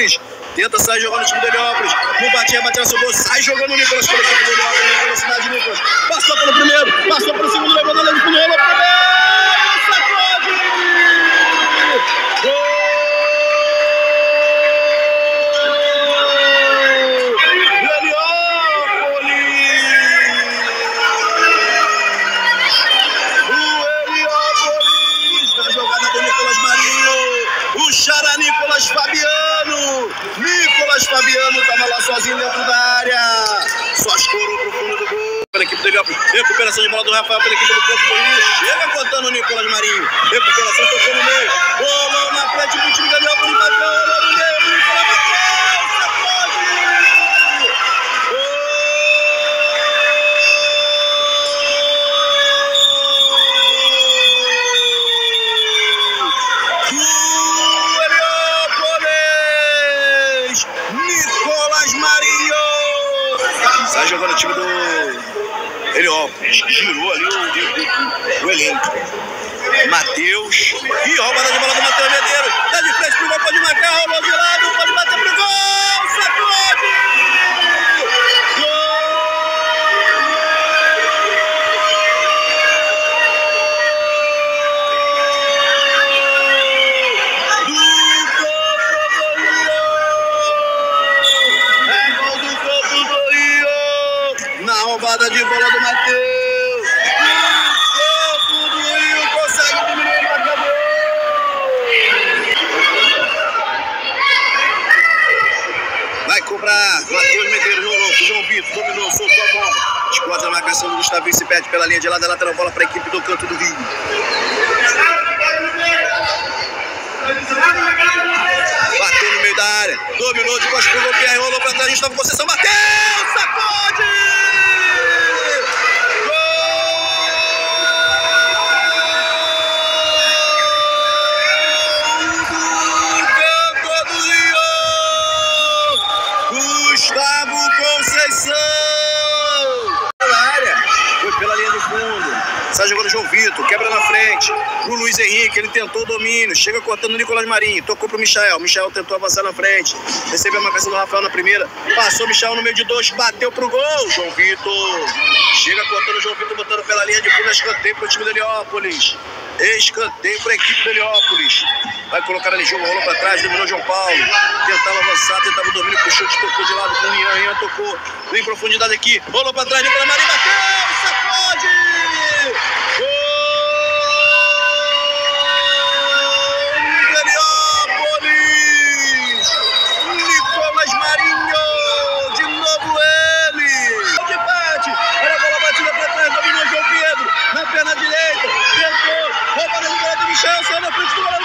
Tenta sair jogando o time do Heliópolis. No batinha, batia, subiu, sai jogando o Nicolas pela equipe do Heliópolis. Na velocidade, Nicolas. Passou pelo primeiro, passou pelo segundo, levou na lente pro Nicolas. Primeiro, sacode! Gol! Xará Nicolas Fabiano. Fabiano estava lá sozinho dentro da área. Só escorou pro fundo do gol. Pela equipe do. Recuperação de bola do Rafael pela equipe do Campo. Chega contando o Nicolas Marinho. Recuperação tocou no meio. Marinho. Sai jogando o time do Heliópolis. Girou ali o, o, o elenco. Matheus. E roubada de bola do Matheus roubada de bola do Matheus. Campo do Rio consegue diminuir o marcador. Vai cobrar. Matheus Medeiros rolou. João Vitor dominou, soltou a bola. Esconde a marcação do Gustavinho se perde pela linha de lado. Lateral bola para a equipe do canto do Rio. Bateu no meio da área. Dominou de costas pro Golpier. Rolou pra trás. Gustavo Conceição. Bateu! Sacode! Frente. Pro Luiz Henrique, ele tentou o domínio. Chega cortando o Nicolas Marinho. Tocou pro Michael. Michael tentou avançar na frente. Recebeu a marcação do Rafael na primeira. Passou o Michael no meio de dois. Bateu pro gol. João Vitor. Chega cortando o João Vitor, botando pela linha de fundo. Escanteio pro time do Heliópolis. Escanteio pra equipe do Heliópolis. Vai colocar ali jogo, rolou pra trás, dominou João Paulo. Tentava avançar, tentava o domínio chute, tocou de lado com o Ian. Ian tocou. Em profundidade aqui. Rolou pra trás, Nicolas Marinho! Ana, por